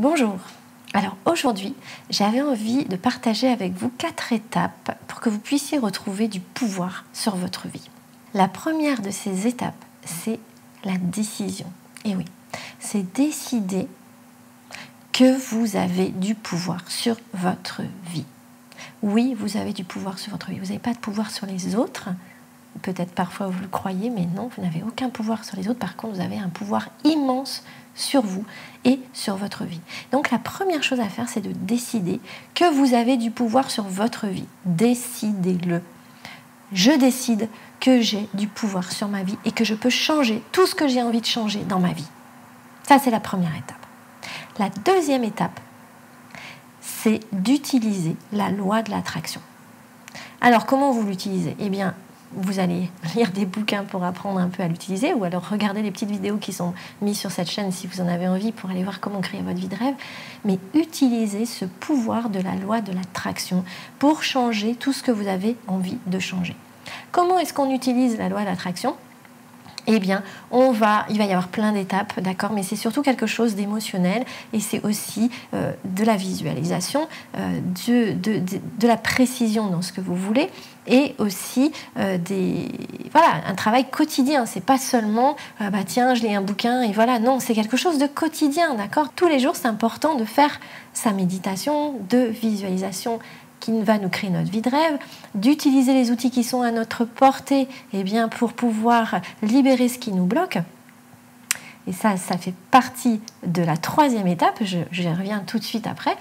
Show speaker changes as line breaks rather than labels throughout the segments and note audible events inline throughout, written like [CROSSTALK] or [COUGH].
Bonjour. Alors aujourd'hui, j'avais envie de partager avec vous quatre étapes pour que vous puissiez retrouver du pouvoir sur votre vie. La première de ces étapes, c'est la décision. Et oui, c'est décider que vous avez du pouvoir sur votre vie. Oui, vous avez du pouvoir sur votre vie. Vous n'avez pas de pouvoir sur les autres. Peut-être parfois vous le croyez, mais non, vous n'avez aucun pouvoir sur les autres. Par contre, vous avez un pouvoir immense sur vous et sur votre vie. Donc la première chose à faire, c'est de décider que vous avez du pouvoir sur votre vie. Décidez-le. Je décide que j'ai du pouvoir sur ma vie et que je peux changer tout ce que j'ai envie de changer dans ma vie. Ça, c'est la première étape. La deuxième étape, c'est d'utiliser la loi de l'attraction. Alors, comment vous l'utilisez? Eh bien, vous allez [LAUGHS] lire des bouquins pour apprendre un peu à l'utiliser, ou alors regarder les petites vidéos qui sont mises sur cette chaîne si vous en avez envie pour aller voir comment créer votre vie de rêve. Mais utilisez ce pouvoir de la loi de l'attraction pour changer tout ce que vous avez envie de changer. Comment est-ce qu'on utilise la loi de l'attraction? Eh bien, on va, il va y avoir plein d'étapes, d'accord, mais c'est surtout quelque chose d'émotionnel et c'est aussi euh, de la visualisation, euh, de, la précision dans ce que vous voulez et aussi euh, des, voilà, un travail quotidien. C'est pas seulement, bah tiens, je lis un bouquin et voilà, non, c'est quelque chose de quotidien, d'accord. Tous les jours, c'est important de faire sa méditation, de visualisation qui va nous créer notre vie de rêve, d'utiliser les outils qui sont à notre portée eh bien, pour pouvoir libérer ce qui nous bloque. Et ça, ça fait partie de la troisième étape, je, reviens tout de suite après.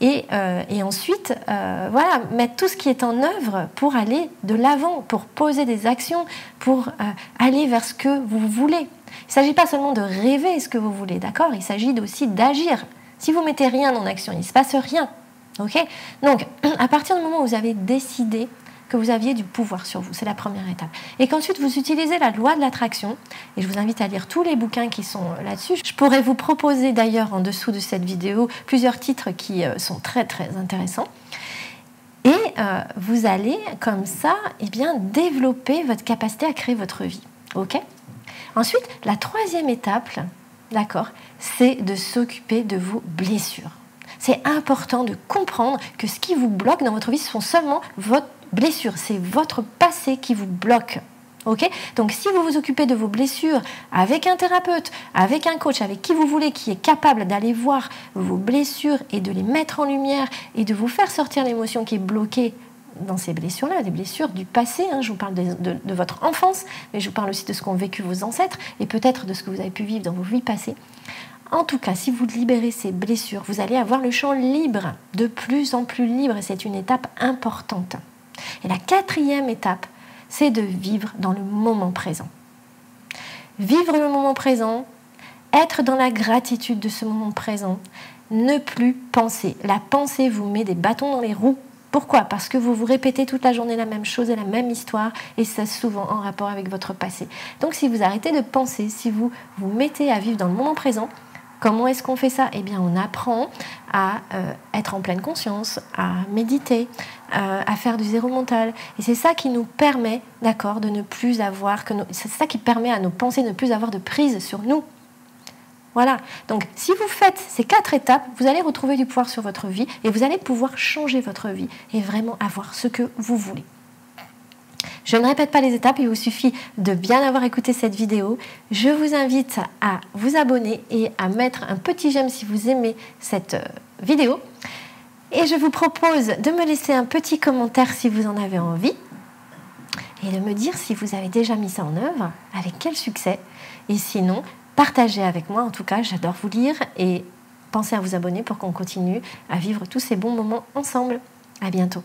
Et, euh, ensuite, euh, voilà, mettre tout ce qui est en œuvre pour aller de l'avant, pour poser des actions, pour euh, aller vers ce que vous voulez. Il ne s'agit pas seulement de rêver ce que vous voulez, d'accord? Il s'agit aussi d'agir. Si vous mettez rien en action, il ne se passe rien. Donc, [CLEARS THROAT] à partir du moment où vous avez décidé que vous aviez du pouvoir sur vous, c'est la première étape. Et qu'ensuite vous utilisez la loi de l'attraction, et je vous invite à lire tous les bouquins qui sont euh, là-dessus. Je pourrais vous proposer d'ailleurs en dessous de cette vidéo plusieurs titres qui euh, sont très très intéressants. Et euh, vous allez comme ça eh bien, développer votre capacité à créer votre vie. Ensuite, la troisième étape, d'accord, c'est de s'occuper de vos blessures c'est important de comprendre que ce qui vous bloque dans votre vie, ce sont seulement votre blessure, c'est votre passé qui vous bloque. Ok? Donc si vous vous occupez de vos blessures avec un thérapeute, avec un coach, avec qui vous voulez, qui est capable d'aller voir vos blessures et de les mettre en lumière et de vous faire sortir l'émotion qui est bloquée dans ces blessures-là, des blessures du passé, hein, je vous parle de, votre enfance, mais je vous parle aussi de ce qu'ont vécu vos ancêtres et peut-être de ce que vous avez pu vivre dans vos vies passées. En tout cas, si vous libérez ces blessures, vous allez avoir le champ libre, de plus en plus libre, et c'est une étape importante. Et la quatrième étape, c'est de vivre dans le moment présent. Vivre le moment présent, être dans la gratitude de ce moment présent, ne plus penser. La pensée vous met des bâtons dans les roues. Pourquoi? Parce que vous vous répétez toute la journée la même chose et la même histoire, et ça souvent en rapport avec votre passé. Donc si vous arrêtez de penser, si vous vous mettez à vivre dans le moment présent, Comment est-ce qu'on fait ça? Eh bien, on apprend à euh, être en pleine conscience, à méditer, euh, à faire du zéro mental. Et c'est ça qui nous permet, d'accord, de ne plus avoir que c'est ça qui permet à nos pensées de ne plus avoir de prise sur nous. Voilà. Donc, si vous faites ces quatre étapes, vous allez retrouver du pouvoir sur votre vie et vous allez pouvoir changer votre vie et vraiment avoir ce que vous voulez. Je ne répète pas les étapes, il vous suffit de bien avoir écouté cette vidéo. Je vous invite à vous abonner et à mettre un petit j'aime si vous aimez cette euh, vidéo. Et je vous propose de me laisser un petit commentaire si vous en avez envie et de me dire si vous avez déjà mis ça en œuvre, avec quel succès. Et sinon, partagez avec moi. En tout cas, j'adore vous lire et pensez à vous abonner pour qu'on continue à vivre tous ces bons moments ensemble. À bientôt.